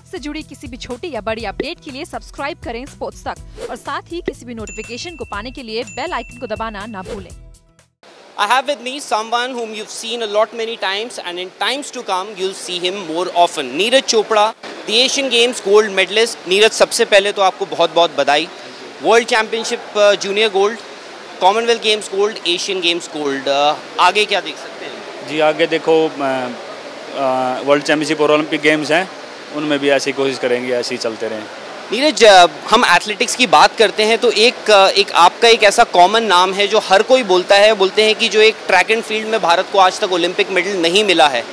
Sports से जुड़ी किसी भी छोटी या बड़ी अपडेट के लिए सब्सक्राइब करें स्पोर्ट्स तक और साथ ही किसी भी नोटिफिकेशन को पाने के लिए बेल आइकन को दबाना ना भूलें। I have with me someone whom you've seen a lot many times and in times to come you'll see him more often. Neeraj Chopra the Asian games gold medalist Neeraj सबसे पहले तो आपको बहुत बहुत बधाई। World championship junior gold commonwealth games gold Asian games gold आगे क्या देख सकते हैं? जी आगे देखो वर्ल्ड चैम्पियनशिप और ओलंपिक गेम्स हैं। उनमें भी ऐसी कोशिश करेंगे ऐसे ही चलते रहें। नीरज हम एथलेटिक्स की बात करते हैं तो एक एक आपका एक ऐसा कॉमन नाम है जो हर कोई बोलता है बोलते हैं कि जो एक ट्रैक एंड फ़ील्ड में भारत को आज तक ओलंपिक मेडल नहीं मिला है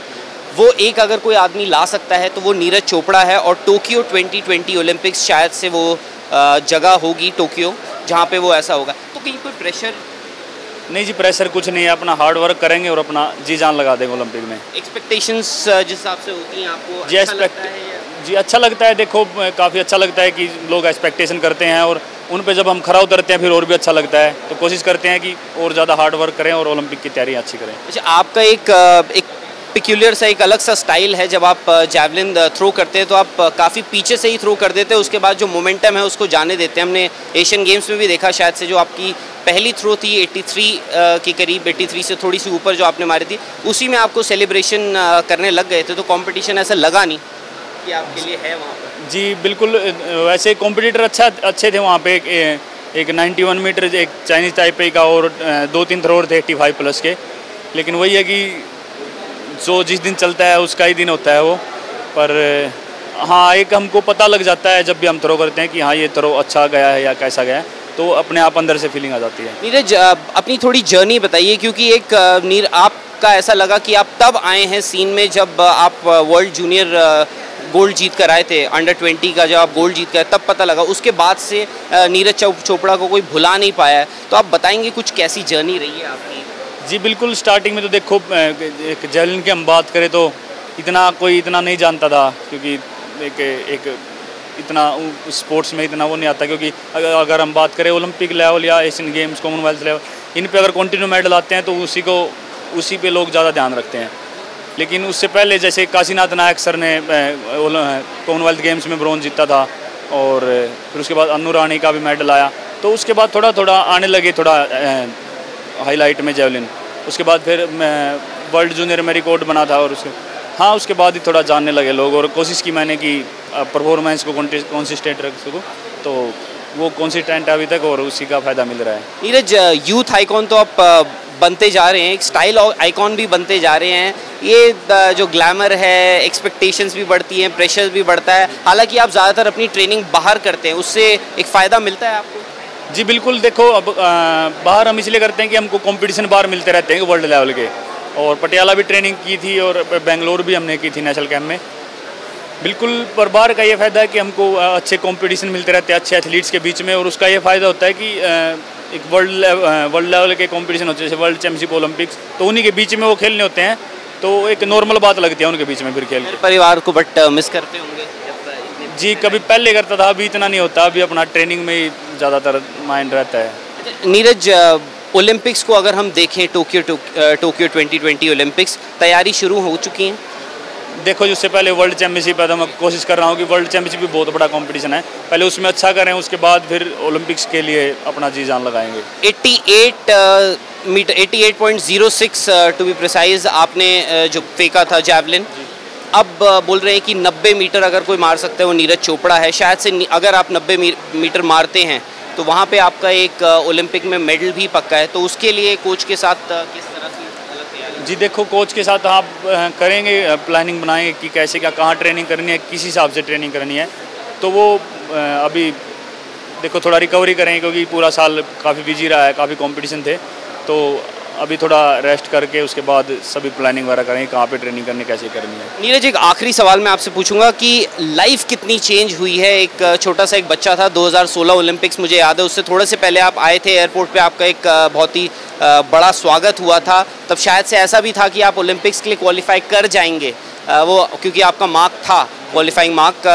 वो एक अगर कोई आदमी ला सकता है तो वो नीरज चोपड़ा है और टोक्यो 2020 ओलंपिक्स शायद से वो जगह होगी टोक्यो जहाँ पे वो ऐसा होगा। तो कहीं कोई प्रेशर नहीं जी प्रेशर कुछ नहीं है अपना हार्ड वर्क करेंगे और अपना जी जान लगा देंगे ओलंपिक में। एक्सपेक्टेशंस जिस हिसाब से होती हैं आपको जी अच्छा एक्सपेक्ट जी अच्छा लगता है देखो काफ़ी अच्छा लगता है कि लोग एक्सपेक्टेशन करते हैं और उन पे जब हम खरा उतरते हैं फिर और भी अच्छा लगता है। तो कोशिश करते हैं कि और ज़्यादा हार्ड वर्क करें और ओलंपिक की तैयारी अच्छी करें। अच्छा आपका एक एक पिक्यूलियर सा एक अलग सा स्टाइल है जब आप जैवलिन थ्रो करते हैं तो आप काफ़ी पीछे से ही थ्रो कर देते हैं उसके बाद जो मोमेंटम है उसको जाने देते हैं। हमने एशियन गेम्स में भी देखा शायद से जो आपकी पहली थ्रो थी 83 अ, के करीब 83 से थोड़ी सी ऊपर जो आपने मारी थी उसी में आपको सेलिब्रेशन करने लग गए थे तो कंपटीशन ऐसा लगा नहीं। कि आपके लिए है वहाँ पर? जी बिल्कुल वैसे कॉम्पिटिटर अच्छा अच्छे थे वहाँ पे एक, एक 91 मीटर एक चाइनीज़ टाइपे का और दो तीन थ्रोर थे 85 प्लस के। लेकिन वही है कि जो जिस दिन चलता है उसका ही दिन होता है वो। पर हाँ एक हमको पता लग जाता है जब भी हम थ्रो करते हैं कि हाँ ये थ्रो अच्छा गया है या कैसा गया है तो अपने आप अंदर से फीलिंग आ जाती है। नीरज अपनी थोड़ी जर्नी बताइए क्योंकि एक नीर आपका ऐसा लगा कि आप तब आए हैं सीन में जब आप वर्ल्ड जूनियर गोल्ड जीत कर आए थे अंडर 20 का जब आप गोल्ड जीत कर तब पता लगा। उसके बाद से नीरज चोपड़ा को कोई भुला नहीं पाया है। तो आप बताएँगे कुछ कैसी जर्नी रही है आपकी? जी, बिल्कुल स्टार्टिंग में तो देखो एक जैवलिन की हम बात करें तो इतना कोई इतना नहीं जानता था, क्योंकि एक एक इतना स्पोर्ट्स में इतना वो नहीं आता, क्योंकि अगर हम बात करें ओलंपिक लेवल या एशियन गेम्स कॉमनवेल्थ लेवल इन पे अगर कंटिन्यू मेडल आते हैं तो उसी को, उसी पे लोग ज़्यादा ध्यान रखते हैं। लेकिन उससे पहले जैसे काशीनाथ नायक सर ने कॉमनवेल्थ गेम्स में ब्रॉन्ज जीता था और फिर उसके बाद अनु रानी का भी मेडल आया। तो उसके बाद थोड़ा थोड़ा आने लगे थोड़ा हाईलाइट में जेवलिन उसके बाद फिर वर्ल्ड जूनियर में रिकॉर्ड बना था और उसके हाँ उसके बाद ही थोड़ा जानने लगे लोग और कोशिश की मैंने कि परफॉर्मेंस को कॉन्सिस्टेंट रख सकूँ। तो वो कॉन्सिस्टेंट अभी तक और उसी का फ़ायदा मिल रहा है। नीरज यूथ आइकॉन तो आप बनते जा रहे हैं, एक स्टाइल आइकॉन भी बनते जा रहे हैं। ये जो ग्लैमर है एक्सपेक्टेशंस भी बढ़ती हैं प्रेशर भी बढ़ता है। हालाँकि आप ज़्यादातर अपनी ट्रेनिंग बाहर करते हैं, उससे एक फ़ायदा मिलता है आपको? जी, बिल्कुल, देखो, अब बाहर हम इसलिए करते हैं कि हमको कंपटीशन बाहर मिलते रहते हैं वर्ल्ड लेवल के। और पटियाला भी ट्रेनिंग की थी और बेंगलोर भी हमने की थी नेशनल कैंप में। बिल्कुल, पर बाहर का ये फ़ायदा है कि हमको अच्छे कंपटीशन मिलते रहते हैं, अच्छे एथलीट्स के बीच में, और उसका ये फ़ायदा होता है कि एक वर्ल्ड वर्ल्ड लेवल के कंपटीशन होते हैं जैसे वर्ल्ड चैम्पियनशिप ओलंपिक्स तो उन्हीं के बीच में वो खेलने होते हैं तो एक नॉर्मल बात लगती है उनके बीच में फिर खेल परिवार को बट मिस करते होंगे जी कभी पहले करता था अभी इतना नहीं होता अभी अपना ट्रेनिंग में ही ज़्यादातर माइंड रहता है। अच्छा, नीरज ओलंपिक्स को अगर हम देखें टोक्यो टोक- टोक्यो 2020 ओलंपिक्स तैयारी शुरू हो चुकी है? देखो जिससे पहले वर्ल्ड चैम्पियनशिप है तो मैं कोशिश कर रहा हूँ कि वर्ल्ड चैम्पियनशिप भी बहुत बड़ा कंपटीशन है। पहले उसमें अच्छा करें उसके बाद फिर ओलंपिक्स के लिए अपना जी जान लगाएँगे। 88 अ, मीटर 88.06 टू बी प्रिसाइज आपने जो फेंका था जैवलिन अब बोल रहे हैं कि 90 मीटर अगर कोई मार सकता है वो नीरज चोपड़ा है। शायद से अगर आप 90 मी- मीटर मारते हैं तो वहाँ पे आपका एक ओलंपिक में मेडल भी पक्का है। तो उसके लिए कोच के साथ किस तरह की अलग तैयारी जी देखो कोच के साथ आप करेंगे प्लानिंग बनाएँगे कि कैसे क्या, कहाँ ट्रेनिंग करनी है, किस हिसाब से ट्रेनिंग करनी है। तो वो अभी देखो, थोड़ा रिकवरी करेंगे क्योंकि पूरा साल काफ़ी बिज़ी रहा है, काफ़ी कंपटीशन थे। तो अभी थोड़ा रेस्ट करके उसके बाद सभी प्लानिंग वगैरह करेंगे कहाँ पे ट्रेनिंग करनी कैसे करनी है। नीरज एक आखिरी सवाल मैं आपसे पूछूँगा कि लाइफ कितनी चेंज हुई है? एक छोटा सा एक बच्चा था 2016 ओलंपिक्स मुझे याद है उससे थोड़े से पहले आप आए थे एयरपोर्ट पे आपका एक बहुत ही बड़ा स्वागत हुआ था। तब शायद से ऐसा भी था कि आप ओलंपिक्स के लिए क्वालिफाई कर जाएँगे वो क्योंकि आपका मार्क था क्वालिफाइंग मार्क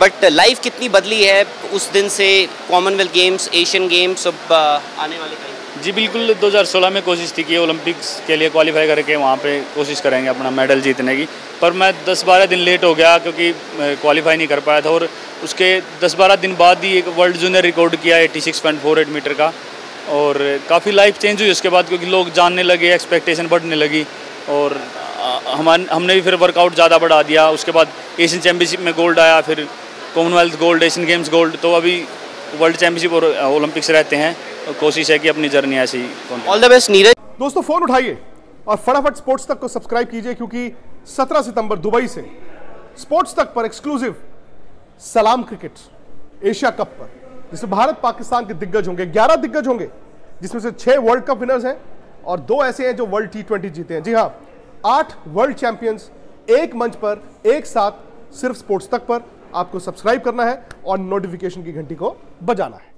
बट लाइफ कितनी बदली है उस दिन से? कॉमनवेल्थ गेम्स एशियन गेम्स अ, आने वाले जी, बिल्कुल 2016 में कोशिश थी कि ओलंपिक्स के लिए क्वालिफाई करके वहाँ पे कोशिश करेंगे अपना मेडल जीतने की। पर मैं 10-12 दिन लेट हो गया क्योंकि क्वालिफाई नहीं कर पाया था और उसके 10-12 दिन बाद ही एक वर्ल्ड जूनियर रिकॉर्ड किया एटी मीटर का और काफ़ी लाइफ चेंज हुई उसके बाद क्योंकि लोग जानने लगे एक्सपेक्टेशन बढ़ने लगी और हम हमने भी फिर वर्कआउट ज़्यादा बढ़ा दिया। उसके बाद एशियन चैम्पियनशिप में गोल्ड आया, फिर commonwealth gold Asian games gold तो अभी वर्ल्ड चैंपियनशिप और ओलंपिक्स रहते हैं तो कोशिश है कि अपनी जर्नी ऐसी ऑल द बेस्ट नीरज। दोस्तों फ़ोन उठाइए और फटाफट स्पोर्ट्स तक को सब्सक्राइब कीजिए क्योंकि 17 सितंबर दुबई से स्पोर्ट्स तक पर एक्सक्लूसिव सलाम क्रिकेट एशिया कप पर जिसमें भारत पाकिस्तान के दिग्गज होंगे 11 दिग्गज होंगे जिसमें से छह वर्ल्ड कप विनर्स हैं और दो ऐसे हैं जो वर्ल्ड टी ट्वेंटी जीते हैं। जी हाँ आठ वर्ल्ड चैंपियंस एक मंच पर एक साथ सिर्फ़ स्पोर्ट्स तक पर आपको सब्सक्राइब करना है और नोटिफिकेशन की घंटी को बजाना है।